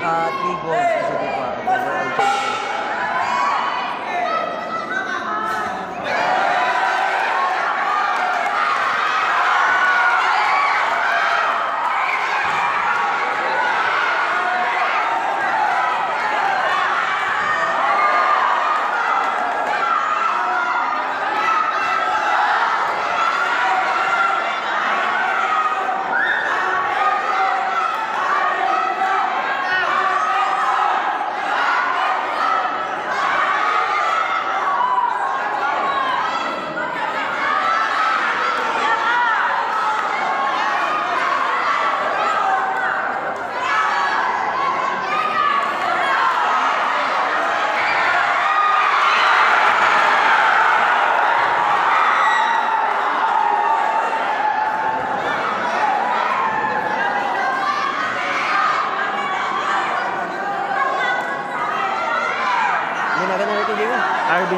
他听过。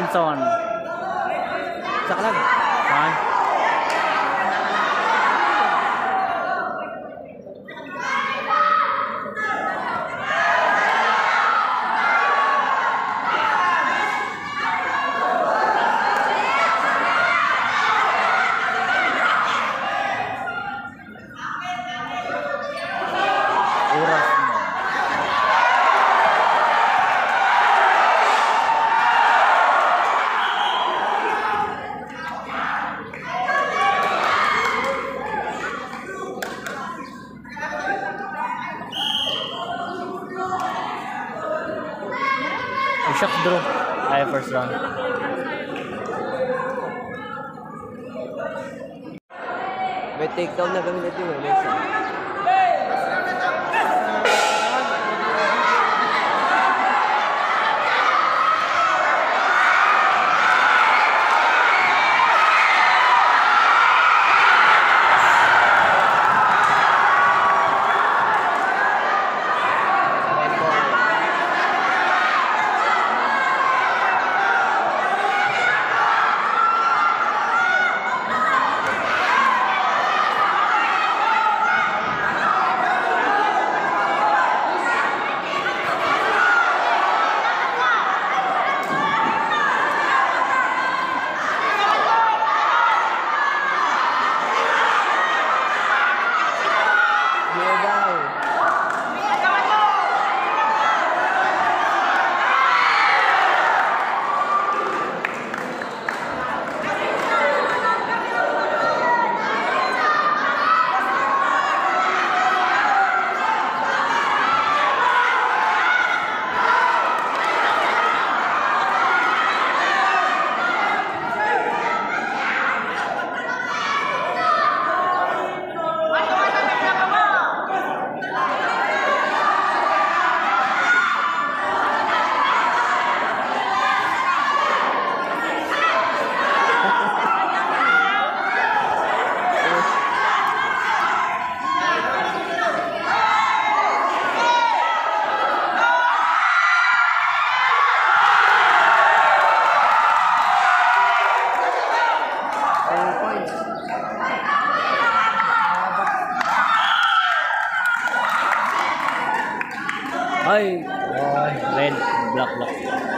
Johnson. Saklag. Ha? Oras shots draw. Ay, first round. May takedown na kami na din. Eh. May Ay! Oh, red. Black, black.